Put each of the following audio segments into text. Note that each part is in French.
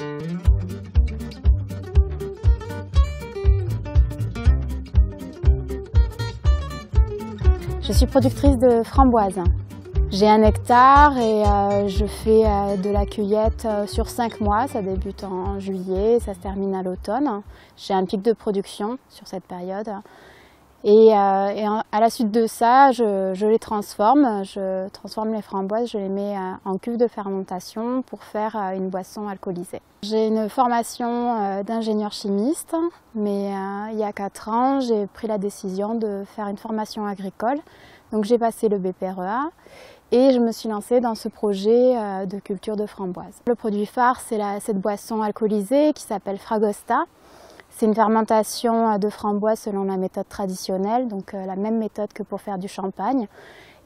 Je suis productrice de framboises. J'ai un hectare et euh, je fais euh, de la cueillette euh, sur cinq mois. Ça débute en juillet, ça se termine à l'automne. J'ai un pic de production sur cette période. Et, à la suite de ça, je, les transforme. Je transforme les framboises, je les mets en cuve de fermentation pour faire une boisson alcoolisée. J'ai une formation d'ingénieur chimiste, mais il y a quatre ans, j'ai pris la décision de faire une formation agricole. Donc j'ai passé le BPREA et je me suis lancée dans ce projet de culture de framboises. Le produit phare, c'est cette boisson alcoolisée qui s'appelle Fragosta. C'est une fermentation de framboises selon la méthode traditionnelle, donc euh, la même méthode que pour faire du champagne.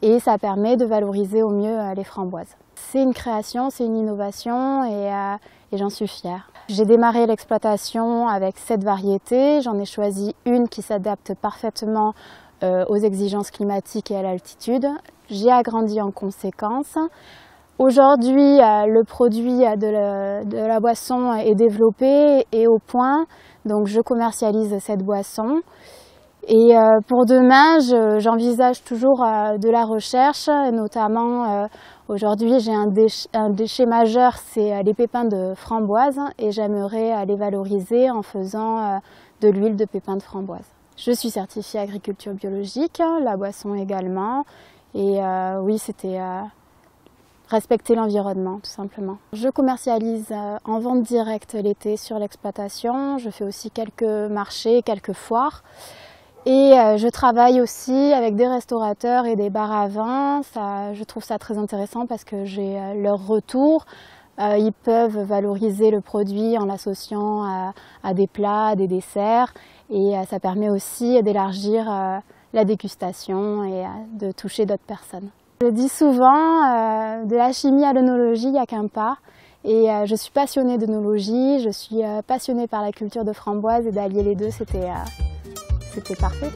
Et ça permet de valoriser au mieux euh, les framboises. C'est une création, c'est une innovation et, euh, j'en suis fière. J'ai démarré l'exploitation avec sept variétés. J'en ai choisi une qui s'adapte parfaitement aux exigences climatiques et à l'altitude. J'ai agrandi en conséquence. Aujourd'hui, le produit de la, boisson est développé et au point. Donc je commercialise cette boisson. Et euh, pour demain, j'envisage toujours euh, de la recherche, notamment euh, aujourd'hui j'ai un, déchet majeur, c'est les pépins de framboise et j'aimerais les valoriser en faisant de l'huile de pépins de framboise. Je suis certifiée agriculture biologique, la boisson également, et oui c'était respecter l'environnement tout simplement. Je commercialise euh, en vente directe l'été sur l'exploitation, je fais aussi quelques marchés, quelques foires et euh, je travaille aussi avec des restaurateurs et des bars à vin. Ça, je trouve ça très intéressant parce que j'ai euh, leur retour. ils peuvent valoriser le produit en l'associant à, des plats, à des desserts et ça permet aussi d'élargir la dégustation et de toucher d'autres personnes. Je dis souvent, euh, de la chimie à l'œnologie, il n'y a qu'un pas. Et euh, je suis passionnée d'œnologie, je suis euh, passionnée par la culture de framboise et d'allier les deux, c'était parfait.